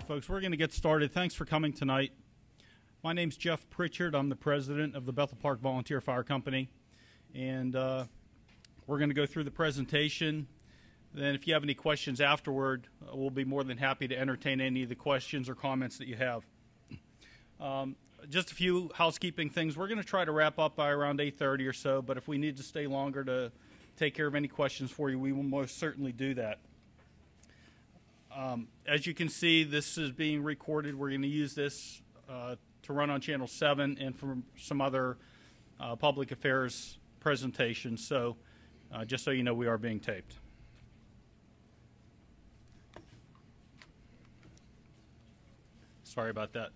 Right, folks, we're going to get started. Thanks for coming tonight. My name's Jeff Pritchard. I'm the president of the Bethel Park Volunteer Fire Company. And uh, we're going to go through the presentation. Then, if you have any questions afterward, we'll be more than happy to entertain any of the questions or comments that you have. Um, just a few housekeeping things. We're going to try to wrap up by around 8:30 or so, but if we need to stay longer to take care of any questions for you, we will most certainly do that. Um, as you can see, this is being recorded. We're going to use this uh, to run on Channel 7 and from some other uh, public affairs presentations. So, uh, just so you know, we are being taped. Sorry about that.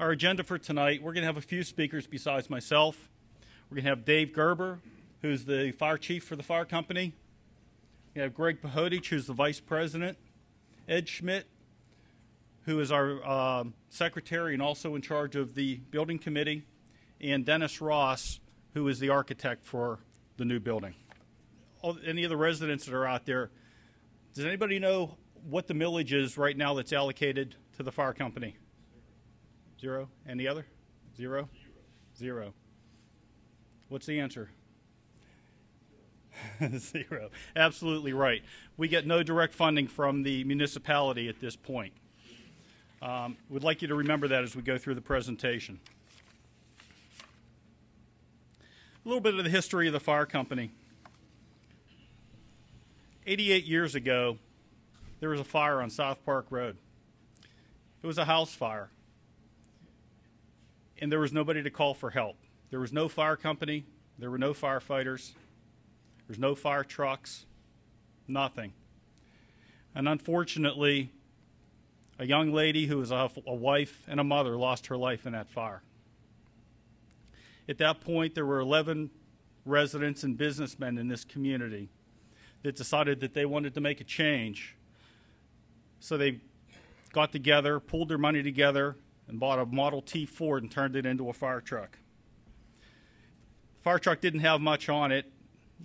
Our agenda for tonight, we're going to have a few speakers besides myself. We're going to have Dave Gerber, who's the fire chief for the fire company. We have Greg Pahodich, who's the vice president. Ed Schmidt, who is our uh, secretary and also in charge of the building committee. And Dennis Ross, who is the architect for the new building. All, any of the residents that are out there, does anybody know what the millage is right now that's allocated to the fire company? Zero? Any other? Zero? Zero? Zero. What's the answer? Zero. Absolutely right. We get no direct funding from the municipality at this point. Um, we'd like you to remember that as we go through the presentation. A little bit of the history of the fire company. 88 years ago, there was a fire on South Park Road. It was a house fire and there was nobody to call for help. There was no fire company, there were no firefighters, there's no fire trucks, nothing. And unfortunately, a young lady who was a, a, wife and a mother lost her life in that fire. At that point, there were 11 residents and businessmen in this community that decided that they wanted to make a change. So they got together, pulled their money together, and bought a Model T Ford and turned it into a fire truck. The fire truck didn't have much on it.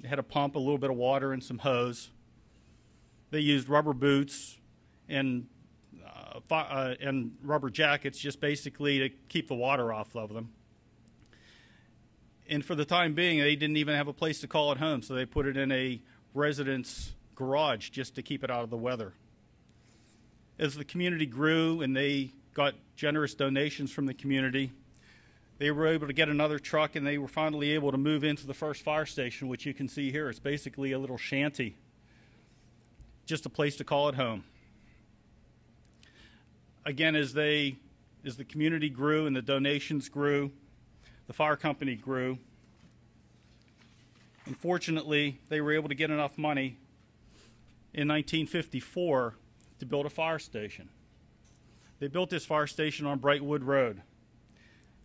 Had a pump, a little bit of water, and some hose. They used rubber boots and uh, uh, and rubber jackets just basically to keep the water off of them. And for the time being, they didn't even have a place to call it home, so they put it in a residence garage just to keep it out of the weather. As the community grew and they got generous donations from the community. They were able to get another truck and they were finally able to move into the first fire station, which you can see here. It's basically a little shanty, just a place to call it home. Again, as they as the community grew and the donations grew, the fire company grew. Unfortunately, they were able to get enough money in 1954 to build a fire station. They built this fire station on Brightwood Road.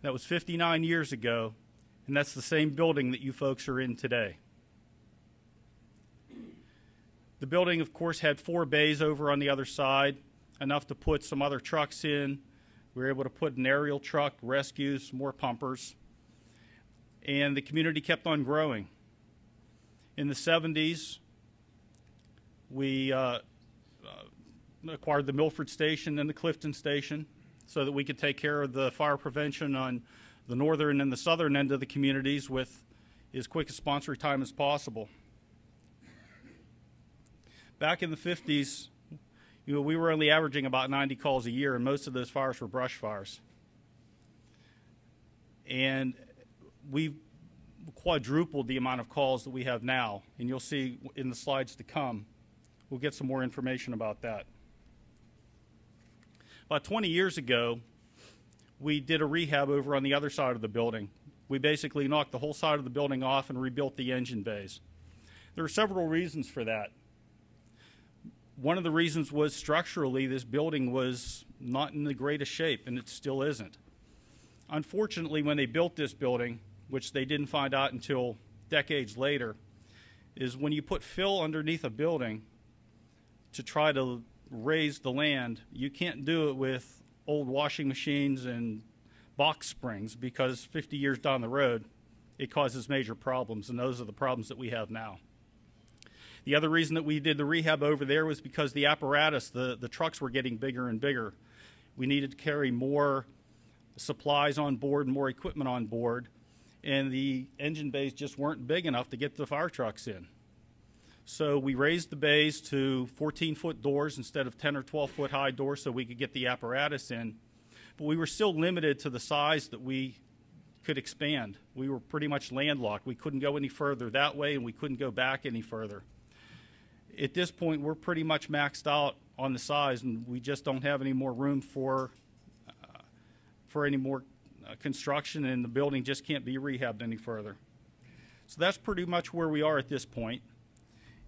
That was 59 years ago, and that's the same building that you folks are in today. The building, of course, had four bays over on the other side, enough to put some other trucks in. We were able to put an aerial truck, rescues, more pumpers, and the community kept on growing. In the 70s, we uh, acquired the Milford Station and the Clifton Station so that we could take care of the fire prevention on the northern and the southern end of the communities with as quick a sponsor time as possible. Back in the 50s, you know, we were only averaging about 90 calls a year, and most of those fires were brush fires. And we've quadrupled the amount of calls that we have now, and you'll see in the slides to come, we'll get some more information about that. About 20 years ago, we did a rehab over on the other side of the building. We basically knocked the whole side of the building off and rebuilt the engine bays. There are several reasons for that. One of the reasons was structurally, this building was not in the greatest shape, and it still isn't. Unfortunately, when they built this building, which they didn't find out until decades later, is when you put fill underneath a building to try to raise the land, you can't do it with old washing machines and box springs because 50 years down the road, it causes major problems, and those are the problems that we have now. The other reason that we did the rehab over there was because the apparatus, the, the trucks were getting bigger and bigger. We needed to carry more supplies on board, more equipment on board, and the engine bays just weren't big enough to get the fire trucks in. So we raised the bays to 14 foot doors instead of 10 or 12 foot high doors so we could get the apparatus in. But we were still limited to the size that we could expand. We were pretty much landlocked. We couldn't go any further that way and we couldn't go back any further. At this point, we're pretty much maxed out on the size and we just don't have any more room for, uh, for any more uh, construction and the building just can't be rehabbed any further. So that's pretty much where we are at this point.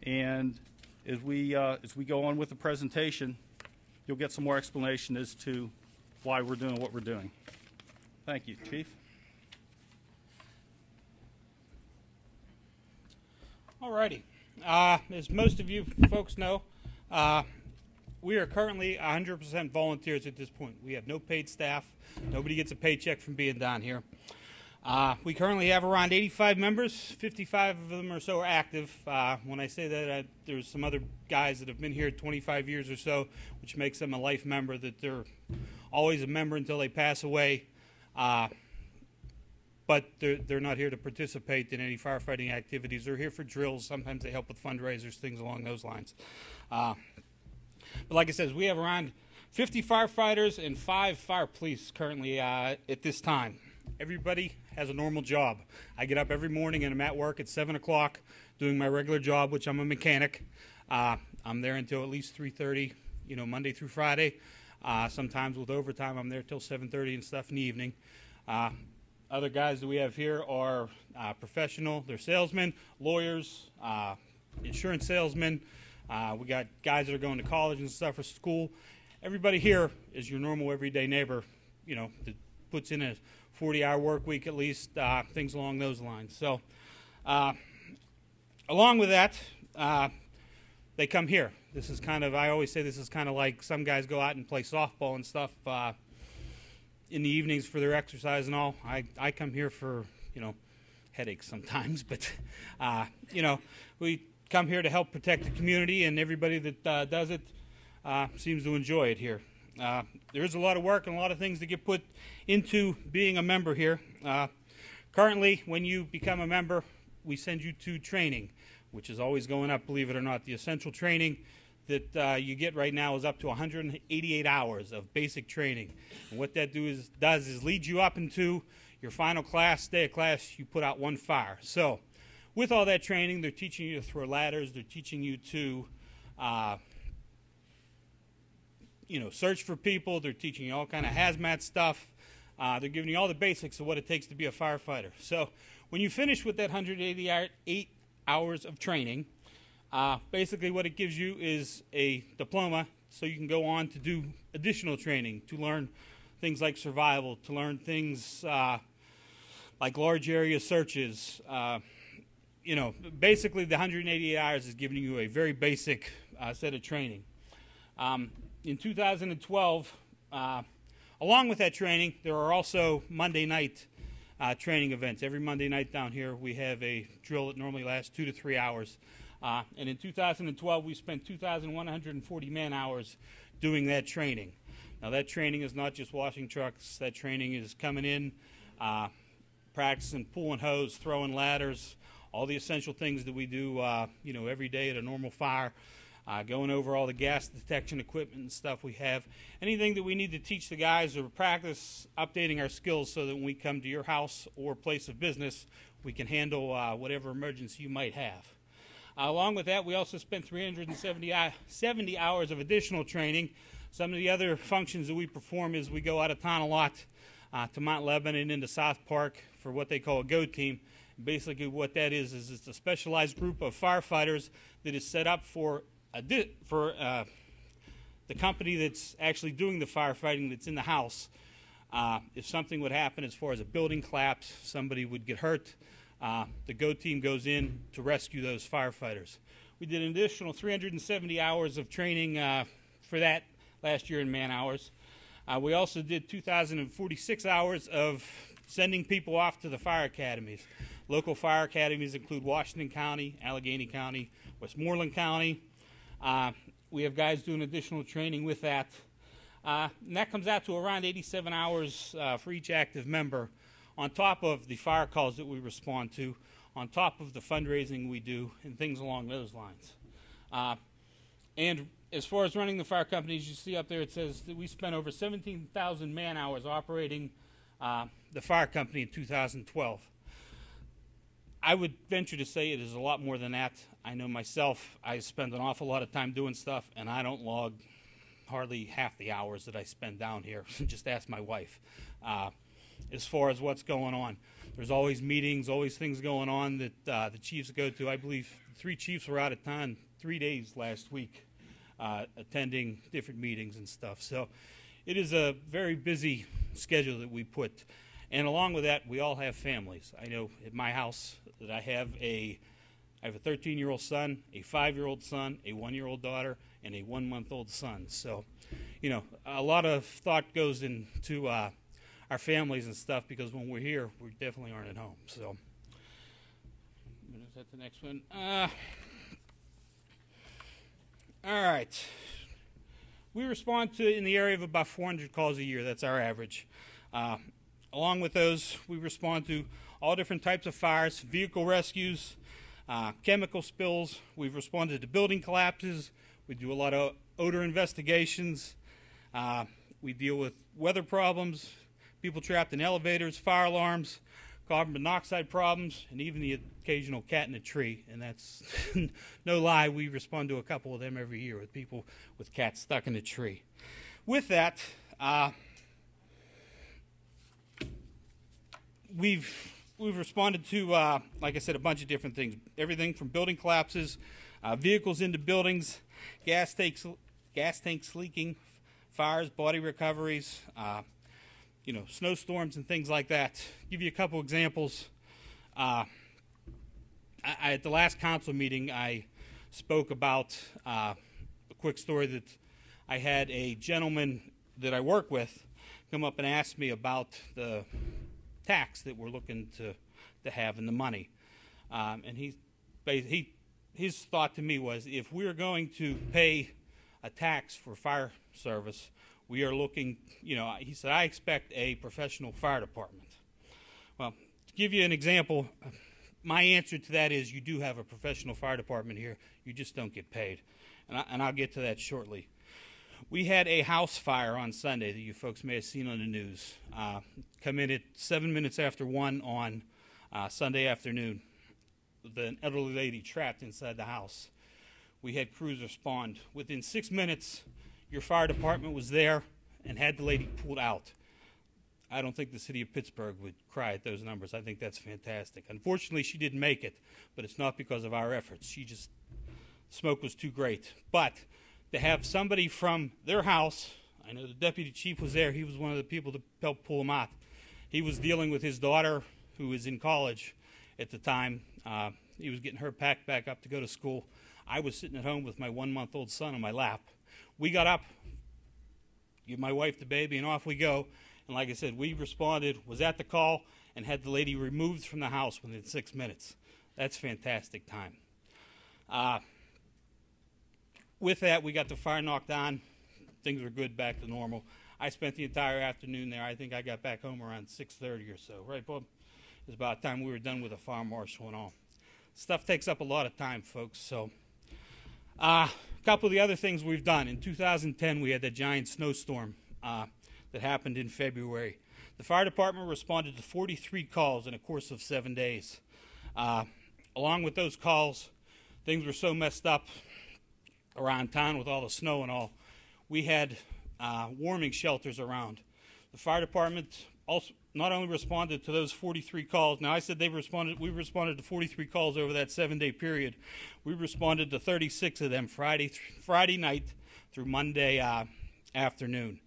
And as we, uh, as we go on with the presentation, you'll get some more explanation as to why we're doing what we're doing. Thank you, Chief. Alrighty. Uh, as most of you folks know, uh, we are currently 100% volunteers at this point. We have no paid staff. Nobody gets a paycheck from being down here. Uh, we currently have around 85 members. 55 of them or so are active. Uh, when I say that, uh, there's some other guys that have been here 25 years or so, which makes them a life member. That they're always a member until they pass away. Uh, but they're, they're not here to participate in any firefighting activities. They're here for drills. Sometimes they help with fundraisers, things along those lines. Uh, but like I said, we have around 50 firefighters and five fire police currently uh, at this time. Everybody has a normal job. I get up every morning and I'm at work at 7 o'clock doing my regular job, which I'm a mechanic. Uh, I'm there until at least 3.30, you know, Monday through Friday. Uh, sometimes with overtime, I'm there till 7.30 and stuff in the evening. Uh, other guys that we have here are uh, professional. They're salesmen, lawyers, uh, insurance salesmen. Uh, we got guys that are going to college and stuff for school. Everybody here is your normal everyday neighbor, you know, that puts in a 40-hour work week at least, uh, things along those lines. So, uh, along with that, uh, they come here. This is kind of, I always say this is kind of like some guys go out and play softball and stuff in the evenings for their exercise and all. I, I come here for, you know, headaches sometimes, but, uh, you know, we come here to help protect the community, and everybody that uh, does it uh, seems to enjoy it here. Uh, there is a lot of work and a lot of things that get put into being a member here. Uh, currently, when you become a member, we send you to training, which is always going up, believe it or not. The essential training that uh, you get right now is up to 188 hours of basic training. And what that do is, does is lead you up into your final class, day of class, you put out one fire. So, with all that training, they're teaching you to throw ladders, they're teaching you to, uh, you know, search for people, they're teaching you all kind of hazmat stuff. Uh, they're giving you all the basics of what it takes to be a firefighter. So, when you finish with that 188 hours of training, uh, basically, what it gives you is a diploma so you can go on to do additional training to learn things like survival, to learn things uh, like large area searches. Uh, you know, basically, the 188 hours is giving you a very basic uh, set of training. Um, in 2012, uh, along with that training, there are also Monday night uh, training events. Every Monday night down here, we have a drill that normally lasts two to three hours. Uh, and in 2012, we spent 2,140 man hours doing that training. Now, that training is not just washing trucks, that training is coming in, uh, practicing pulling hose, throwing ladders, all the essential things that we do, uh, you know, every day at a normal fire. Uh, going over all the gas detection equipment and stuff we have. Anything that we need to teach the guys or practice updating our skills so that when we come to your house or place of business, we can handle uh, whatever emergency you might have. Uh, along with that, we also spent 370 uh, 70 hours of additional training. Some of the other functions that we perform is we go out of town a lot uh, to Mount Lebanon and into South Park for what they call a GO team. Basically, what that is is it's a specialized group of firefighters that is set up for di- for uh, the company that's actually doing the firefighting that's in the house. Uh, if something would happen as far as a building collapse, somebody would get hurt, uh, the GO team goes in to rescue those firefighters. We did an additional 370 hours of training uh, for that last year in man hours. Uh, we also did 2,046 hours of sending people off to the fire academies. Local fire academies include Washington County, Allegheny County, Westmoreland County. Uh, we have guys doing additional training with that. Uh, and that comes out to around 87 hours uh, for each active member, on top of the fire calls that we respond to, on top of the fundraising we do, and things along those lines. Uh, and as far as running the fire companies, you see up there it says that we spent over 17,000 man hours operating uh, the fire company in 2012. I would venture to say it is a lot more than that. I know myself, I spend an awful lot of time doing stuff, and I don't log hardly half the hours that I spend down here. Just ask my wife. Uh, as far as what's going on, there's always meetings, always things going on that uh, the chiefs go to. I believe three chiefs were out of town three days last week, uh, attending different meetings and stuff. So it is a very busy schedule that we put. And along with that, we all have families. I know at my house that I have a I have a 13 year old son, a five year old son, a one year old daughter, and a one month old son. So, you know, a lot of thought goes into uh, our families and stuff because when we're here, we definitely aren't at home. So, is that the next one? Uh, all right. We respond to in the area of about 400 calls a year. That's our average. Uh, along with those, we respond to all different types of fires, vehicle rescues, uh, chemical spills. We've responded to building collapses. We do a lot of odor investigations. Uh, we deal with weather problems, people trapped in elevators, fire alarms, carbon monoxide problems, and even the occasional cat in a tree. And that's no lie, we respond to a couple of them every year with people with cats stuck in a tree. With that, uh, we've we've responded to, uh, like I said, a bunch of different things. Everything from building collapses, uh, vehicles into buildings, gas tanks, gas tanks leaking, fires, body recoveries, uh, you know, snowstorms and things like that. Give you a couple examples. Uh, I, at the last council meeting, I spoke about uh, a quick story that I had a gentleman that I work with come up and ask me about the tax that we're looking to, to have in the money. Um, and he, he, his thought to me was if we're going to pay a tax for fire service, we are looking, you know, he said, I expect a professional fire department. Well, to give you an example, my answer to that is you do have a professional fire department here, you just don't get paid. And, I, and I'll get to that shortly. We had a house fire on Sunday that you folks may have seen on the news. Uh, at seven minutes after one on uh, Sunday afternoon. The elderly lady trapped inside the house. We had crews respond. Within six minutes, your fire department was there and had the lady pulled out. I don't think the city of Pittsburgh would cry at those numbers. I think that's fantastic. Unfortunately, she didn't make it, but it's not because of our efforts. She just, smoke was too great. But to have somebody from their house. I know the deputy chief was there. He was one of the people to help pull him out. He was dealing with his daughter, who was in college at the time. Uh, he was getting her packed back up to go to school. I was sitting at home with my one month old son on my lap. We got up, give my wife the baby, and off we go. And like I said, we responded, was at the call, and had the lady removed from the house within six minutes. That's fantastic time. Uh, with that, we got the fire knocked on. Things were good, back to normal. I spent the entire afternoon there. I think I got back home around 6:30 or so. Right, Bob? It's about time we were done with the fire marshal and all. Stuff takes up a lot of time, folks. So, uh, a couple of the other things we've done. In 2010, we had that giant snowstorm uh, that happened in February. The fire department responded to 43 calls in a course of seven days. Uh, along with those calls, things were so messed up around town with all the snow and all, we had uh, warming shelters around. The fire department also not only responded to those 43 calls. Now I said they responded. We responded to 43 calls over that seven-day period. We responded to 36 of them Friday Friday night through Monday uh, afternoon.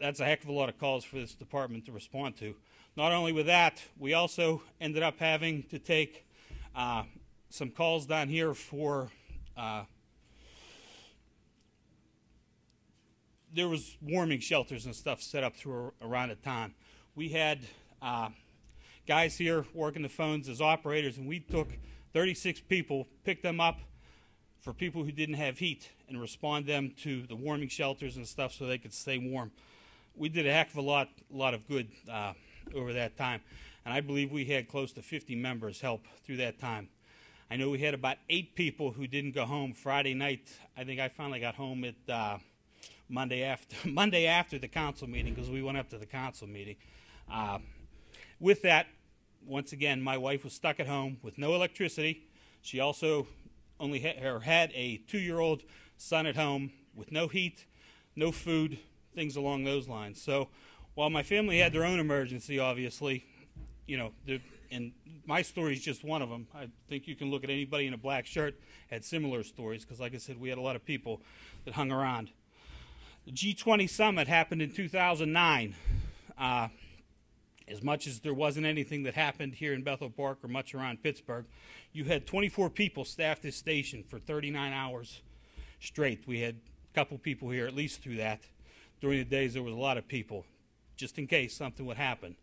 That's a heck of a lot of calls for this department to respond to. Not only with that, we also ended up having to take uh, some calls down here for uh, there was warming shelters and stuff set up through around the town. We had uh, guys here working the phones as operators, and we took 36 people, picked them up for people who didn't have heat, and respond them to the warming shelters and stuff so they could stay warm. We did a heck of a lot, lot of good uh, over that time, and I believe we had close to 50 members help through that time. I know we had about eight people who didn't go home Friday night. I think I finally got home at uh, Monday after Monday after the council meeting because we went up to the council meeting. Uh, with that, once again, my wife was stuck at home with no electricity. She also only had, or had a two-year-old son at home with no heat, no food, things along those lines. So, while my family had their own emergency, obviously, you know, and my story is just one of them. I think you can look at anybody in a black shirt had similar stories because, like I said, we had a lot of people that hung around. The G20 summit happened in 2009. Uh, as much as there wasn't anything that happened here in Bethel Park or much around Pittsburgh, you had 24 people staff this station for 39 hours straight. We had a couple people here at least through that. During the days, there was a lot of people, just in case something would happen.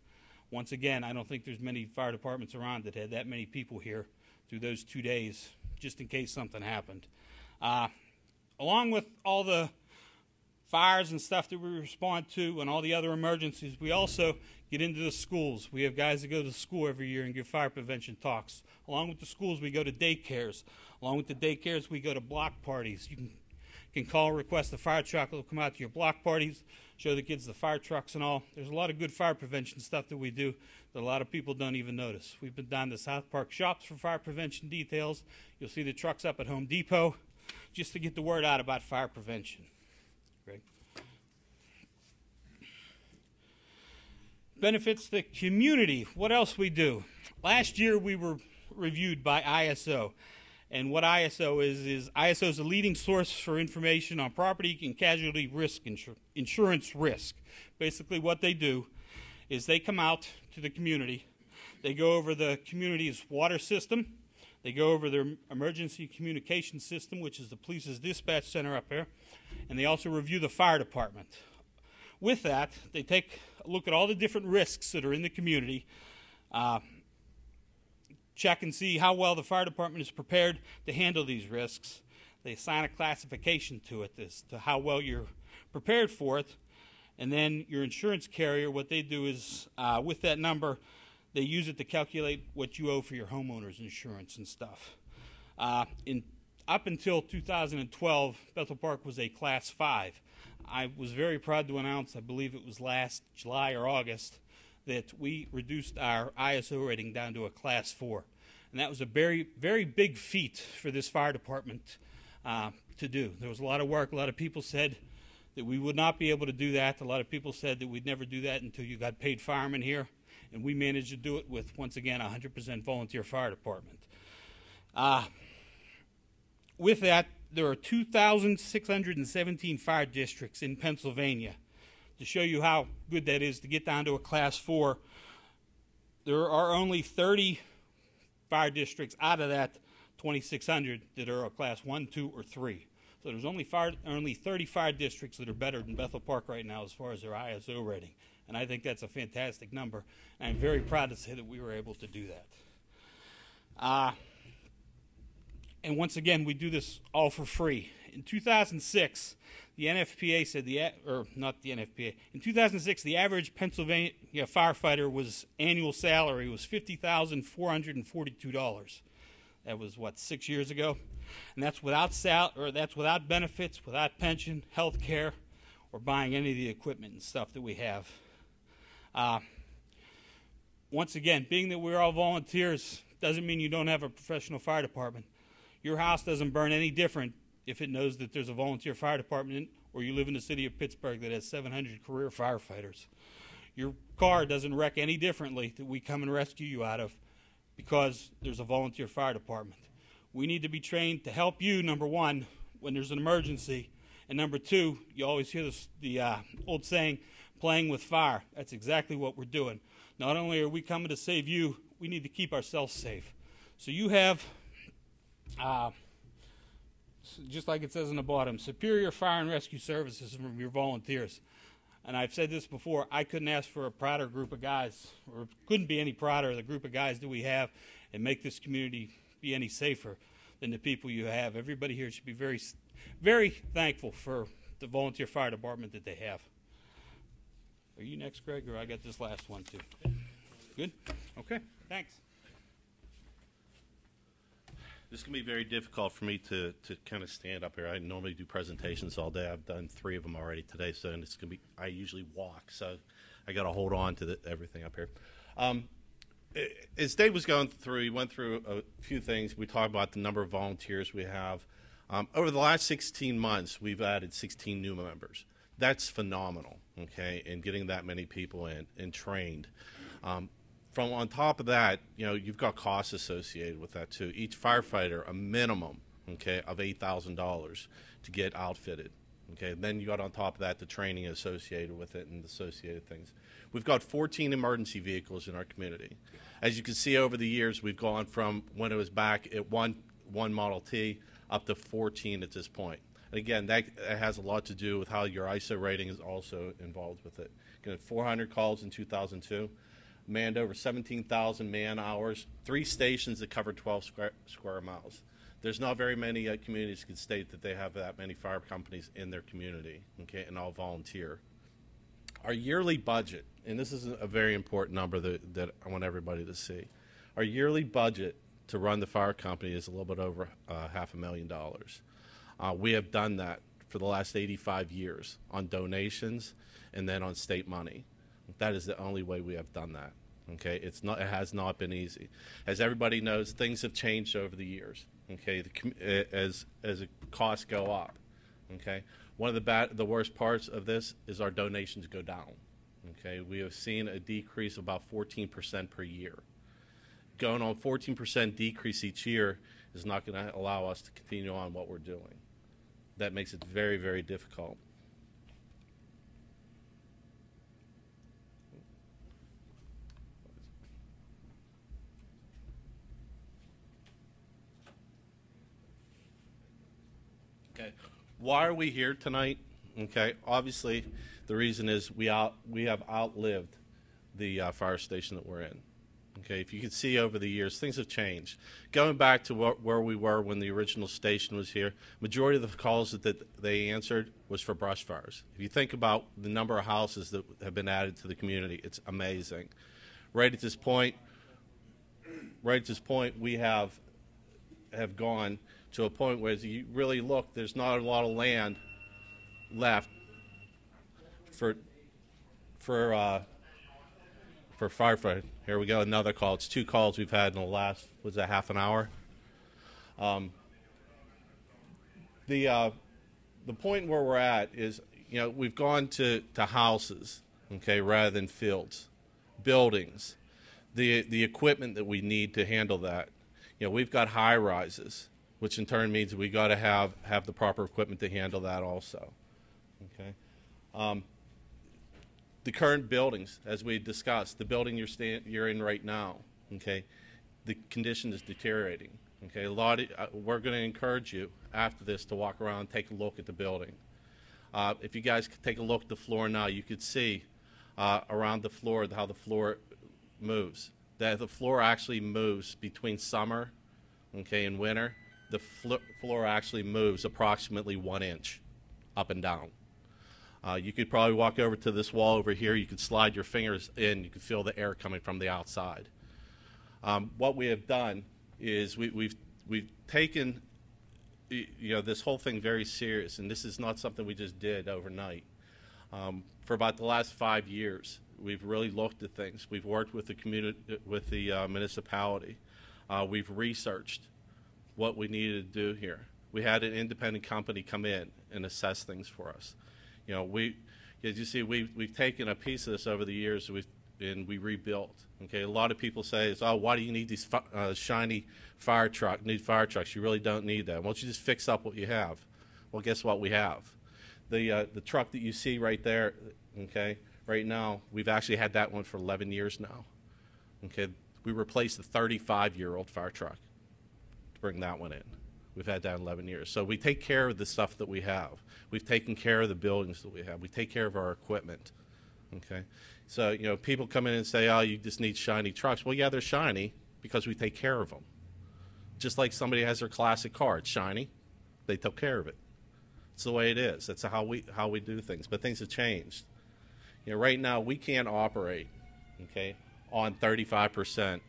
Once again, I don't think there's many fire departments around that had that many people here through those two days, just in case something happened. Uh, along with all the fires and stuff that we respond to and all the other emergencies, we also get into the schools. We have guys that go to school every year and give fire prevention talks. Along with the schools, we go to daycares. Along with the daycares, we go to block parties. You can, can call, request the fire truck. They'll come out to your block parties, show the kids the fire trucks and all. There's a lot of good fire prevention stuff that we do that a lot of people don't even notice. We've been down to South Park shops for fire prevention details. You'll see the trucks up at Home Depot just to get the word out about fire prevention. Benefits the community. What else we do? Last year we were reviewed by ISO. And what ISO is, is ISO is a leading source for information on property and casualty risk insur- insurance risk. Basically, what they do is they come out to the community, they go over the community's water system, they go over their emergency communication system, which is the police's dispatch center up there, and they also review the fire department. With that, they take look at all the different risks that are in the community, uh, check and see how well the fire department is prepared to handle these risks. They assign a classification to it as to how well you're prepared for it. And then your insurance carrier, what they do is uh, with that number, they use it to calculate what you owe for your homeowner's insurance and stuff. Uh, in up until 2012, Bethel Park was a Class 5. I was very proud to announce, I believe it was last July or August, that we reduced our ISO rating down to a Class 4. And that was a very, very big feat for this fire department uh, to do. There was a lot of work. A lot of people said that we would not be able to do that. A lot of people said that we'd never do that until you got paid firemen here. And we managed to do it with, once again, a 100% volunteer fire department. Uh, with that, there are 2,617 fire districts in Pennsylvania. To show you how good that is to get down to a class four, there are only 30 fire districts out of that 2,600 that are a class one, two, or three. So there's only, fire, only 30 fire districts that are better than Bethel Park right now as far as their ISO rating. And I think that's a fantastic number. And I'm very proud to say that we were able to do that. Uh, and once again, we do this all for free. In 2006, the NFPA said the or not the NFPA. In 2006, the average Pennsylvania firefighter was annual salary was fifty thousand four hundred and forty-two dollars. That was what six years ago, and that's without sal or that's without benefits, without pension, health care, or buying any of the equipment and stuff that we have. Uh, once again, being that we're all volunteers doesn't mean you don't have a professional fire department. Your house doesn't burn any different if it knows that there's a volunteer fire department or you live in the city of Pittsburgh that has 700 career firefighters. Your car doesn't wreck any differently that we come and rescue you out of because there's a volunteer fire department. We need to be trained to help you, number one, when there's an emergency. And number two, you always hear this, the uh, old saying, playing with fire. That's exactly what we're doing. Not only are we coming to save you, we need to keep ourselves safe. So you have uh, just like it says in the bottom, superior fire and rescue services from your volunteers. And I've said this before, I couldn't ask for a prouder group of guys, or couldn't be any prouder of the group of guys that we have and make this community be any safer than the people you have. Everybody here should be very, very thankful for the volunteer fire department that they have. Are you next, Greg, or I got this last one too? Good? Okay, thanks. This can be very difficult for me to, to kind of stand up here. I normally do presentations all day. I've done three of them already today, so and it's gonna be. I usually walk, so I got to hold on to the, everything up here. Um, as Dave was going through, he went through a few things. We talked about the number of volunteers we have. Um, over the last 16 months, we've added 16 new members. That's phenomenal, okay, and getting that many people in and trained. Um, from on top of that, you know, you've got costs associated with that too. Each firefighter, a minimum, okay, of eight thousand dollars to get outfitted. Okay, and then you got on top of that the training associated with it and associated things. We've got 14 emergency vehicles in our community. As you can see over the years, we've gone from when it was back at one one Model T up to 14 at this point. And again, that has a lot to do with how your ISO rating is also involved with it. Again, 400 calls in 2002 manned over 17,000 man hours, three stations that cover 12 square, square miles. There's not very many uh, communities can state that they have that many fire companies in their community, okay, and all volunteer. Our yearly budget, and this is a very important number that, that I want everybody to see. Our yearly budget to run the fire company is a little bit over uh, half a million dollars. Uh, we have done that for the last 85 years on donations and then on state money. That is the only way we have done that. Okay, it's not. It has not been easy. As everybody knows, things have changed over the years. Okay, the, as as costs go up. Okay, one of the bad, the worst parts of this is our donations go down. Okay, we have seen a decrease of about 14% per year. Going on 14% decrease each year is not going to allow us to continue on what we're doing. That makes it very, very difficult. Okay. Why are we here tonight? Okay. Obviously, the reason is we out we have outlived the uh, fire station that we're in. Okay. If you can see over the years, things have changed. Going back to what, where we were when the original station was here, majority of the calls that, that they answered was for brush fires. If you think about the number of houses that have been added to the community, it's amazing. Right at this point, right at this point, we have have gone to a point where as you really look, there's not a lot of land left for for uh, for firefighting. Here we go, another call. It's two calls we've had in the last was that half an hour. Um, the uh, the point where we're at is you know we've gone to, to houses, okay, rather than fields, buildings, the the equipment that we need to handle that. You know, we've got high rises, which in turn means we got to have have the proper equipment to handle that also. Okay. Um, the current buildings, as we discussed, the building you're stand, you're in right now, okay, the condition is deteriorating. Okay, a lot. Of, uh, we're going to encourage you after this to walk around, and take a look at the building. Uh, if you guys could take a look at the floor now, you could see uh, around the floor how the floor moves. That the floor actually moves between summer, okay, and winter. The flo- floor actually moves approximately one inch up and down. Uh, you could probably walk over to this wall over here. You could slide your fingers in. You could feel the air coming from the outside. Um, what we have done is we, we've we've taken you know this whole thing very serious, and this is not something we just did overnight. Um, for about the last five years, we've really looked at things. We've worked with the community, with the uh, municipality. Uh, we've researched what we needed to do here. We had an independent company come in and assess things for us. You know, we, as you see, we've, we've taken a piece of this over the years and we rebuilt. Okay, a lot of people say, "Oh, why do you need these uh, shiny fire truck? Need fire trucks? You really don't need that. Why don't you just fix up what you have?" Well, guess what we have? The uh, the truck that you see right there. Okay, right now we've actually had that one for 11 years now. Okay, we replaced the 35 year old fire truck bring that one in. We've had that in 11 years. So we take care of the stuff that we have. We've taken care of the buildings that we have. We take care of our equipment. Okay? So, you know, people come in and say, oh, you just need shiny trucks. Well, yeah, they're shiny because we take care of them. Just like somebody has their classic car, it's shiny, they took care of it. It's the way it is. That's how we, how we do things. But things have changed. You know, right now we can't operate, okay, on 35%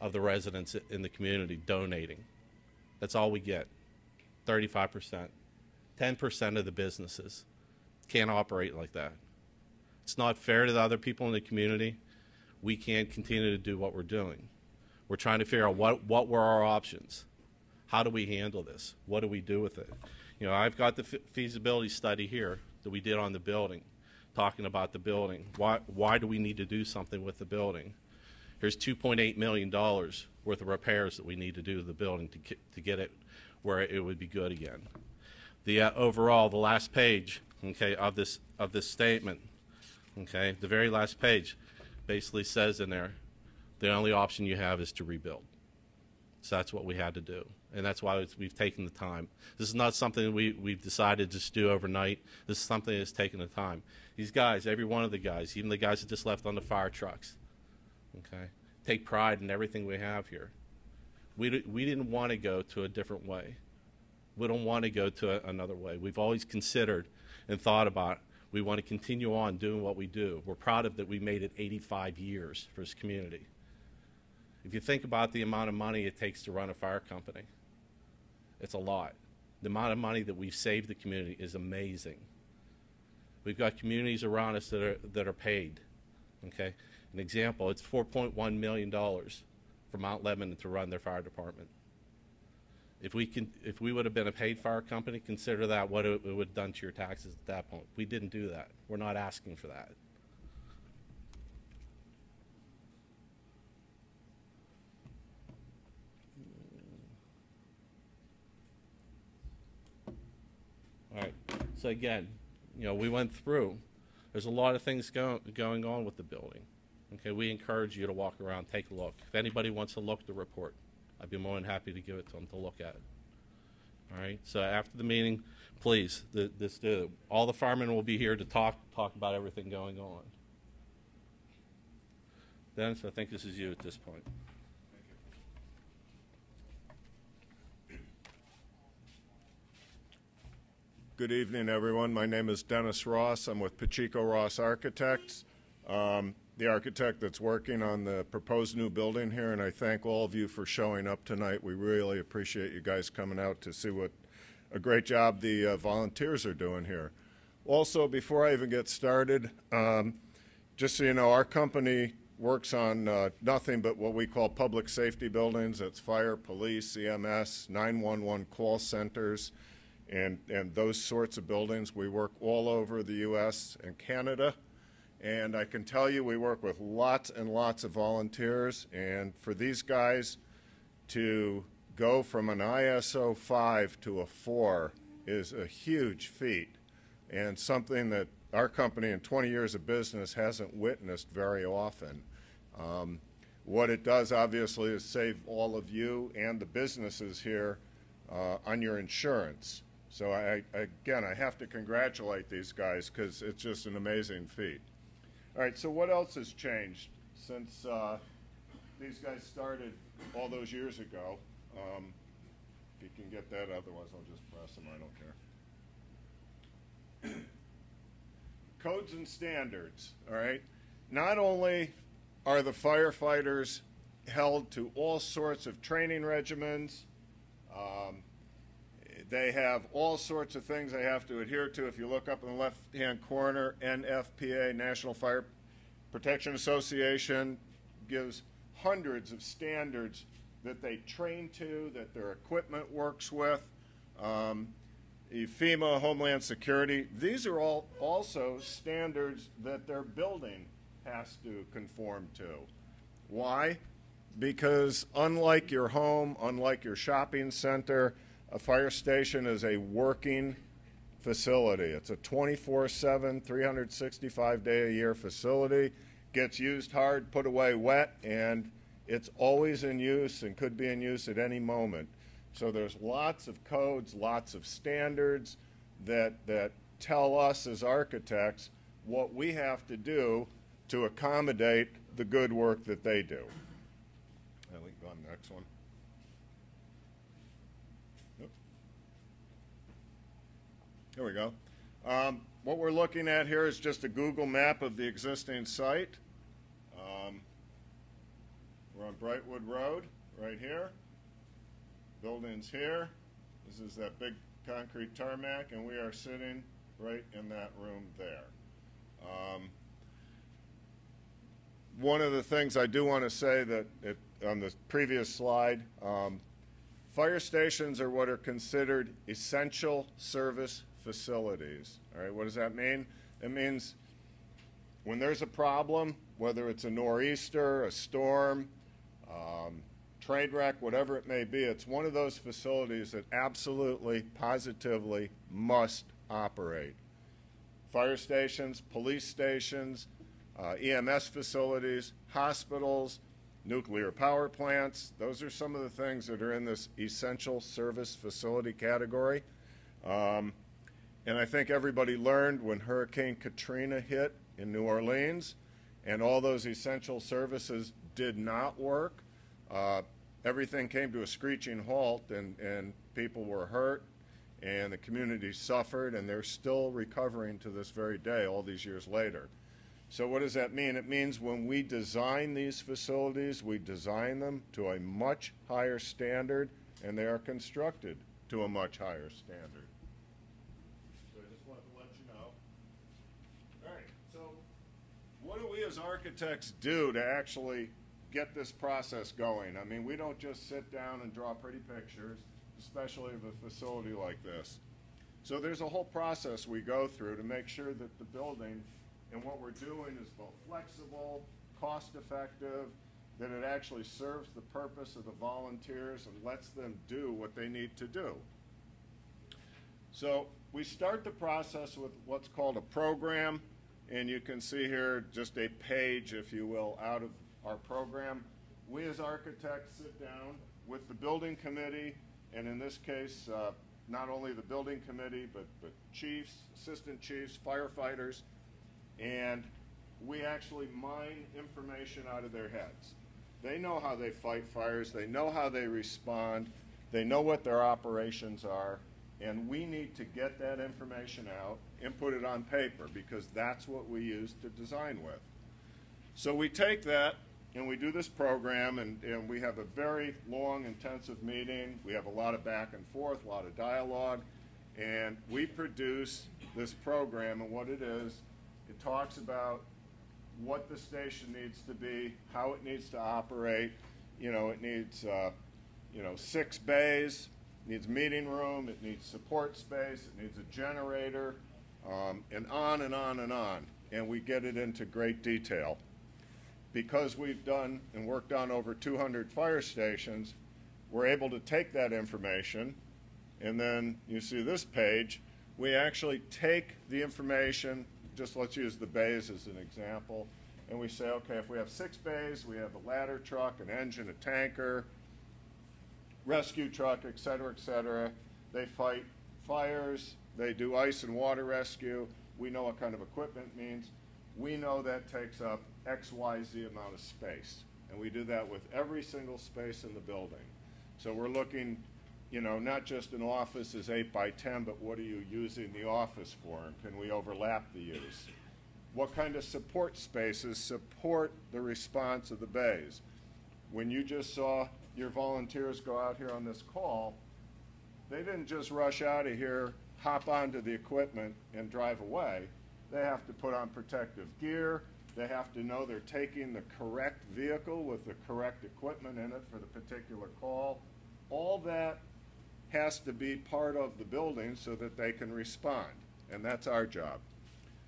of the residents in the community donating. That's all we get 35%. 10% of the businesses can't operate like that. It's not fair to the other people in the community. We can't continue to do what we're doing. We're trying to figure out what, what were our options. How do we handle this? What do we do with it? You know, I've got the feasibility study here that we did on the building, talking about the building. Why, why do we need to do something with the building? Here's $2.8 million worth of repairs that we need to do to the building to get, to get it where it would be good again. The uh, overall, the last page, okay, of this of this statement, okay, the very last page, basically says in there, the only option you have is to rebuild. So that's what we had to do, and that's why we've taken the time. This is not something we we've decided to just do overnight. This is something that's taken the time. These guys, every one of the guys, even the guys that just left on the fire trucks, okay, take pride in everything we have here. We, we didn't want to go to a different way. We don't want to go to a, another way. We've always considered and thought about we want to continue on doing what we do. We're proud of that we made it 85 years for this community. If you think about the amount of money it takes to run a fire company, it's a lot. The amount of money that we've saved the community is amazing. We've got communities around us that are, that are paid. Okay? An example, it's $4.1 million for Mount Lebanon to run their fire department. If we, can, if we would have been a paid fire company, consider that what it, would have done to your taxes at that point. We didn't do that. We're not asking for that. All right. So again, you know, we went through. There's a lot of things go, going on with the building. Okay, we encourage you to walk around, take a look. If anybody wants to look the report, I'd be more than happy to give it to them to look at it. All right. So after the meeting, please, the, this. All the firemen will be here to talk talk about everything going on. Dennis, I think this is you at this point. Good evening, everyone. My name is Dennis Ross. I'm with Pacheco Ross Architects. Um, the architect that's working on the proposed new building here, and I thank all of you for showing up tonight. We really appreciate you guys coming out to see what a great job the uh, volunteers are doing here. Also, before I even get started, um, just so you know, our company works on uh, nothing but what we call public safety buildings. That's fire, police, EMS, 911 call centers, and, and those sorts of buildings. We work all over the U.S. and Canada. And I can tell you we work with lots and lots of volunteers. And for these guys to go from an ISO 5 to a 4 is a huge feat and something that our company in 20 years of business hasn't witnessed very often. Um, what it does, obviously, is save all of you and the businesses here uh, on your insurance. So, I, again, I have to congratulate these guys because it's just an amazing feat. All right, so what else has changed since uh, these guys started all those years ago? Um, if you can get that, otherwise I'll just press them, I don't care. Codes and standards, all right? Not only are the firefighters held to all sorts of training regimens, um, they have all sorts of things they have to adhere to. If you look up in the left-hand corner, NFPA, National Fire Protection Association, gives hundreds of standards that they train to, that their equipment works with. Um, FEMA, Homeland Security, these are all also standards that their building has to conform to. Why? Because unlike your home, unlike your shopping center, a fire station is a working facility. It's a 24 7, 365 day a year facility. Gets used hard, put away wet, and it's always in use and could be in use at any moment. So there's lots of codes, lots of standards that, that tell us as architects what we have to do to accommodate the good work that they do. We can go on the next one. Here we go. Um, what we're looking at here is just a Google map of the existing site. Um, we're on Brightwood Road, right here. Building's here. This is that big concrete tarmac, and we are sitting right in that room there. Um, one of the things I do want to say that it, on the previous slide, um, fire stations are what are considered essential service facilities. All right, what does that mean? It means when there's a problem, whether it's a nor'easter, a storm, um, train wreck, whatever it may be, it's one of those facilities that absolutely, positively must operate. Fire stations, police stations, uh, EMS facilities, hospitals, nuclear power plants. Those are some of the things that are in this essential service facility category. Um, and I think everybody learned when Hurricane Katrina hit in New Orleans and all those essential services did not work. Uh, everything came to a screeching halt and, and people were hurt and the community suffered and they're still recovering to this very day all these years later. So what does that mean? It means when we design these facilities, we design them to a much higher standard and they are constructed to a much higher standard. So I just wanted to let you know. All right, so what do we as architects do to actually get this process going? I mean, we don't just sit down and draw pretty pictures, especially of a facility like this. So there's a whole process we go through to make sure that the building and what we're doing is both flexible, cost effective, that it actually serves the purpose of the volunteers and lets them do what they need to do. So we start the process with what's called a program, and you can see here just a page, if you will, out of our program. We as architects sit down with the building committee, and in this case, uh, not only the building committee, but, but chiefs, assistant chiefs, firefighters, and we actually mine information out of their heads. They know how they fight fires, they know how they respond, they know what their operations are, and we need to get that information out and put it on paper because that's what we use to design with. So we take that and we do this program and, and we have a very long, intensive meeting. We have a lot of back and forth, a lot of dialogue, and we produce this program and what it is, it talks about what the station needs to be, how it needs to operate. You know, it needs, uh, you know, six bays, needs meeting room, it needs support space, it needs a generator, um, and on and on and on. And we get it into great detail. Because we've done and worked on over 200 fire stations, we're able to take that information, and then you see this page, we actually take the information, just let's use the bays as an example, and we say, okay, if we have six bays, we have a ladder truck, an engine, a tanker, rescue truck, et cetera, et cetera. They fight fires, they do ice and water rescue. We know what kind of equipment means. We know that takes up X, Y, Z amount of space. And we do that with every single space in the building. So we're looking, you know, not just an office is eight by 10, but what are you using the office for? And can we overlap the use? What kind of support spaces support the response of the bays? When you just saw your volunteers go out here on this call, they didn't just rush out of here, hop onto the equipment, and drive away. They have to put on protective gear. They have to know they're taking the correct vehicle with the correct equipment in it for the particular call. All that has to be part of the building so that they can respond, and that's our job.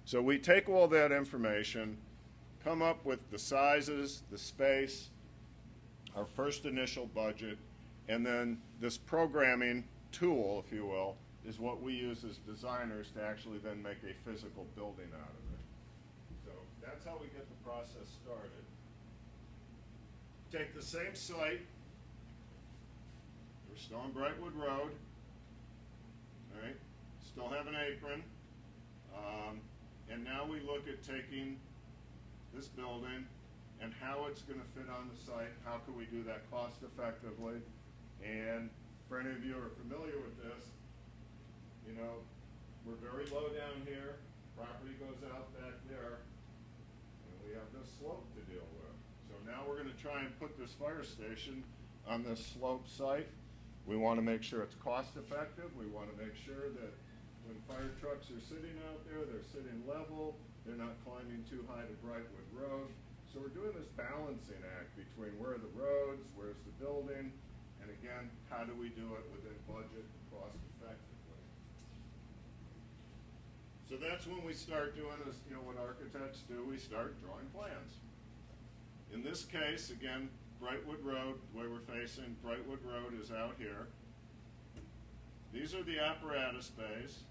So we take all that information, come up with the sizes, the space, our first initial budget, and then this programming tool, if you will, is what we use as designers to actually then make a physical building out of it. So that's how we get the process started. Take the same site, we're still on Brightwood Road. All right, still have an apron. Um, and now we look at taking this building and how it's going to fit on the site. How can we do that cost effectively? And for any of you who are familiar with this, you know, we're very low down here. Property goes out back there. And we have this slope to deal with. So now we're going to try and put this fire station on this slope site. We want to make sure it's cost effective. We want to make sure that when fire trucks are sitting out there, they're sitting level, they're not climbing too high to Brightwood Road. So we're doing this balancing act between where are the roads, where's the building, and again, how do we do it within budget and cost effectively? So that's when we start doing this, you know, what architects do, we start drawing plans. In this case, again, Brightwood Road, the way we're facing, Brightwood Road is out here. These are the apparatus bays.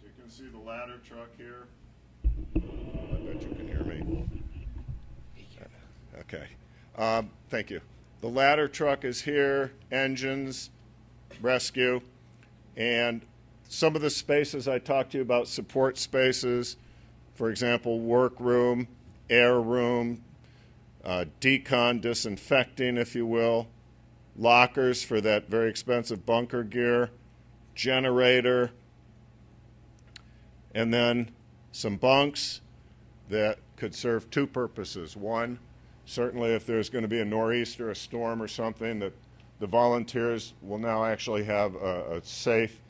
So you can see the ladder truck here. I bet you can hear. Okay. Um, thank you. The ladder truck is here, engines, rescue, and some of the spaces I talked to you about support spaces, for example, workroom, air room, uh, decon, disinfecting, if you will, lockers for that very expensive bunker gear, generator, and then some bunks that could serve two purposes. One, certainly if there's going to be a nor'easter, a storm, or something, that the volunteers will now actually have a, a safe,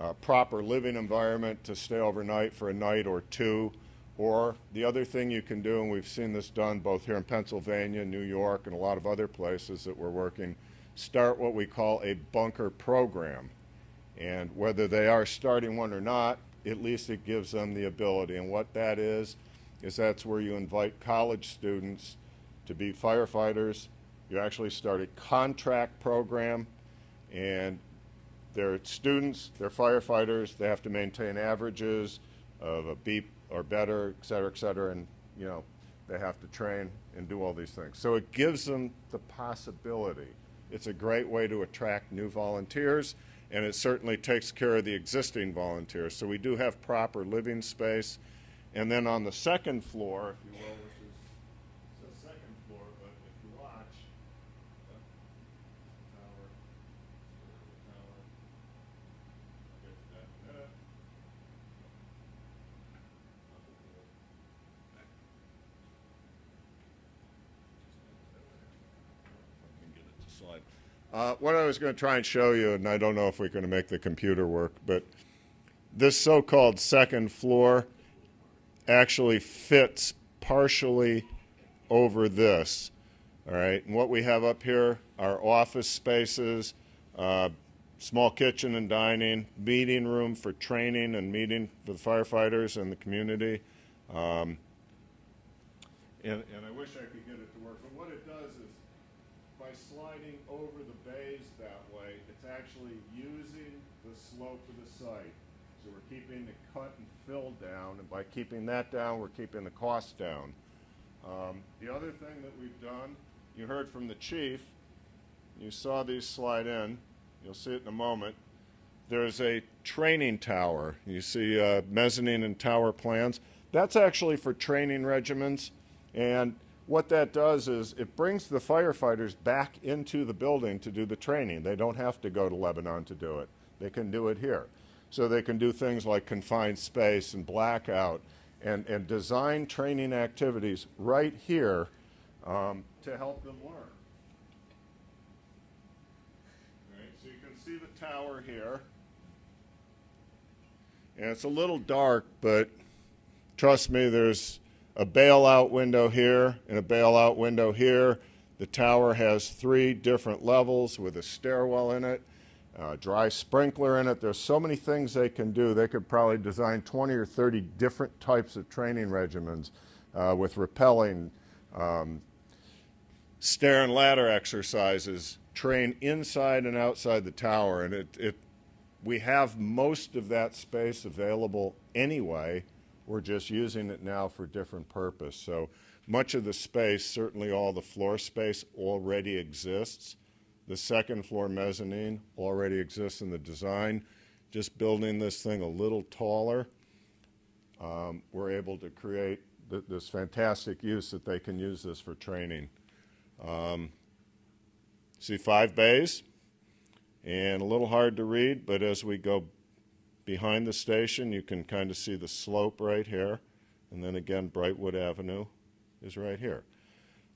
uh, proper living environment to stay overnight for a night or two. Or the other thing you can do, and we've seen this done both here in Pennsylvania, New York, and a lot of other places that we're working, start what we call a bunker program. And whether they are starting one or not, at least it gives them the ability. And what that is, is that's where you invite college students to be firefighters. You actually start a contract program, and they're students, they're firefighters, they have to maintain averages of a beep or better, et cetera, et cetera, and you know, they have to train and do all these things. So it gives them the possibility. It's a great way to attract new volunteers, and it certainly takes care of the existing volunteers. So we do have proper living space. And then on the second floor, if you will, which is the second floor, but if you watch, uh, tower, tower, I'll get to that in a minute. can get it to slide. Uh, what I was going to try and show you, and I don't know if we're going to make the computer work, but this so-called second floor actually fits partially over this. All right, and what we have up here are office spaces, uh, small kitchen and dining, meeting room for training and meeting for the firefighters and the community. Um, and, and I wish I could get it to work, but what it does is by sliding over the bays that way, it's actually using the slope of the site. So we're keeping the cut and fill down, and by keeping that down, we're keeping the cost down. Um, the other thing that we've done, you heard from the chief, you saw these slide in, you'll see it in a moment. There's a training tower. You see uh, mezzanine and tower plans. That's actually for training regiments. And what that does is it brings the firefighters back into the building to do the training. They don't have to go to Lebanon to do it. They can do it here. So they can do things like confined space and blackout and, and design training activities right here um, to help them learn. Right, so you can see the tower here. And it's a little dark, but trust me, there's a bailout window here and a bailout window here. The tower has three different levels with a stairwell in it, a dry sprinkler in it. There's so many things they can do. They could probably design 20 or 30 different types of training regimens uh, with rappelling, um, stair and ladder exercises, train inside and outside the tower. And it, it, we have most of that space available anyway. We're just using it now for different purpose. So much of the space, certainly all the floor space, already exists. The second floor mezzanine already exists in the design. Just building this thing a little taller, um, we're able to create th- this fantastic use that they can use this for training. Um, see five bays, and a little hard to read, but as we go behind the station, you can kind of see the slope right here, and then again, Brightwood Avenue is right here.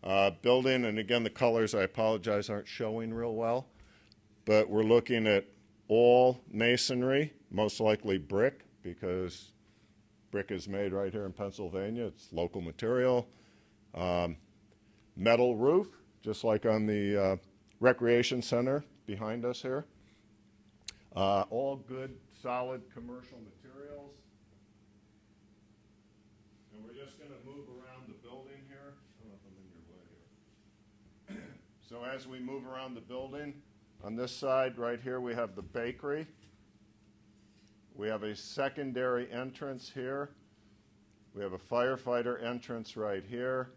Uh, building, and again, the colors, I apologize, aren't showing real well, but we're looking at all masonry, most likely brick, because brick is made right here in Pennsylvania. It's local material. Um, metal roof, just like on the uh, recreation center behind us here. Uh, all good, solid commercial materials. And we're just going to move around the building here. Here. so as we move around the building, on this side right here we have the bakery. We have a secondary entrance here. We have a firefighter entrance right here.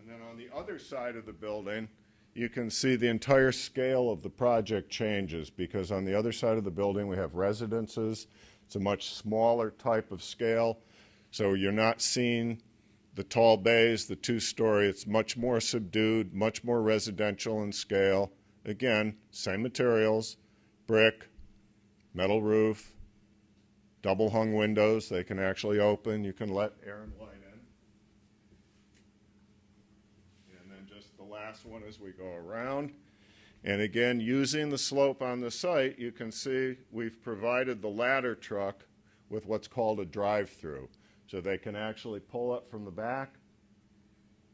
And then on the other side of the building, you can see the entire scale of the project changes because on the other side of the building we have residences. It's a much smaller type of scale. So you're not seeing the tall bays, the two story. It's much more subdued, much more residential in scale. Again, same materials brick, metal roof, double hung windows. They can actually open. You can let air and light in. And then just the last one as we go around. And again, using the slope on the site, you can see we've provided the ladder truck with what's called a drive through. So they can actually pull up from the back,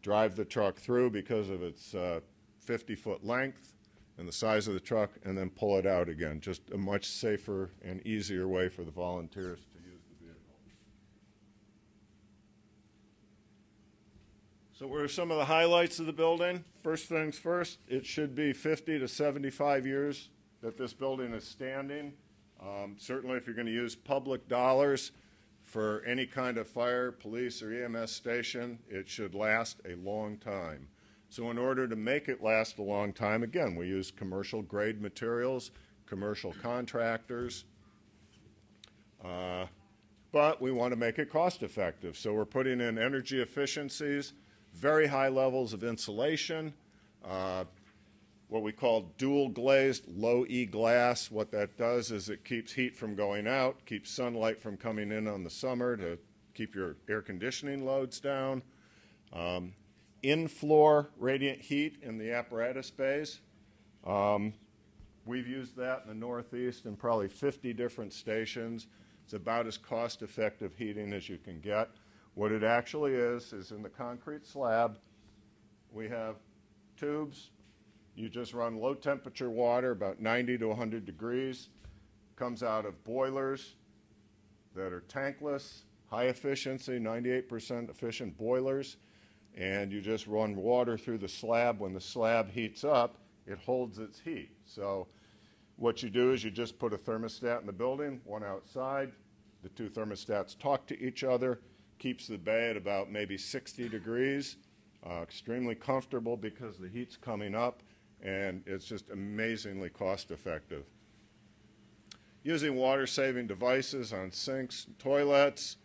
drive the truck through because of its uh, 50 foot length and the size of the truck, and then pull it out again. Just a much safer and easier way for the volunteers to use the vehicle. So, what are some of the highlights of the building? First things first, it should be 50 to 75 years that this building is standing. Um, certainly, if you're going to use public dollars for any kind of fire, police, or EMS station, it should last a long time. So, in order to make it last a long time, again, we use commercial grade materials, commercial contractors, uh, but we want to make it cost effective. So, we're putting in energy efficiencies, very high levels of insulation, uh, what we call dual glazed low E glass. What that does is it keeps heat from going out, keeps sunlight from coming in on the summer to keep your air conditioning loads down. Um, in-floor radiant heat in the apparatus bays. Um, we've used that in the Northeast in probably 50 different stations. It's about as cost-effective heating as you can get. What it actually is, is in the concrete slab, we have tubes. You just run low temperature water, about 90 to 100 degrees. Comes out of boilers that are tankless, high efficiency, 98% efficient boilers and you just run water through the slab. When the slab heats up, it holds its heat. So what you do is you just put a thermostat in the building, one outside. The two thermostats talk to each other, keeps the bay at about maybe 60 degrees. Uh, extremely comfortable because the heat's coming up, and it's just amazingly cost effective. Using water saving devices on sinks, toilets,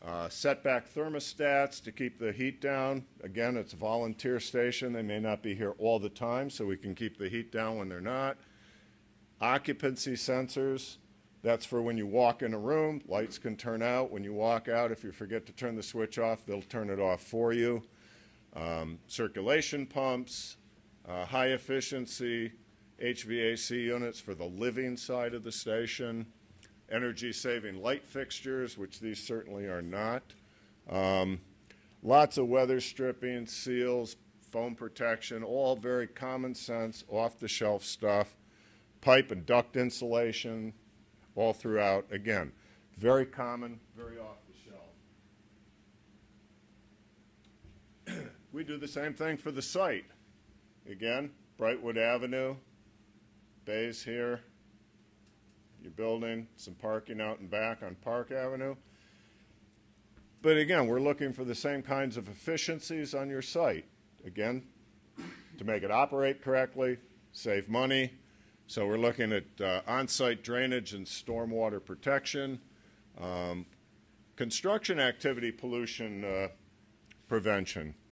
uh, setback thermostats to keep the heat down. Again, it's a volunteer station. They may not be here all the time, so we can keep the heat down when they're not. Occupancy sensors. That's for when you walk in a room, lights can turn out. When you walk out, if you forget to turn the switch off, they'll turn it off for you. Um, circulation pumps, uh, high efficiency HVAC units for the living side of the station energy saving light fixtures, which these certainly are not. Um, lots of weather stripping, seals, foam protection, all very common sense, off the shelf stuff. Pipe and duct insulation, all throughout. Again, very common, very off the shelf. we do the same thing for the site. Again, Brightwood Avenue, bays here, your building, some parking out and back on Park Avenue. but again, we're looking for the same kinds of efficiencies on your site. Again, to make it operate correctly, save money. So we're looking at uh, on-site drainage and stormwater protection, um, construction activity pollution uh, prevention.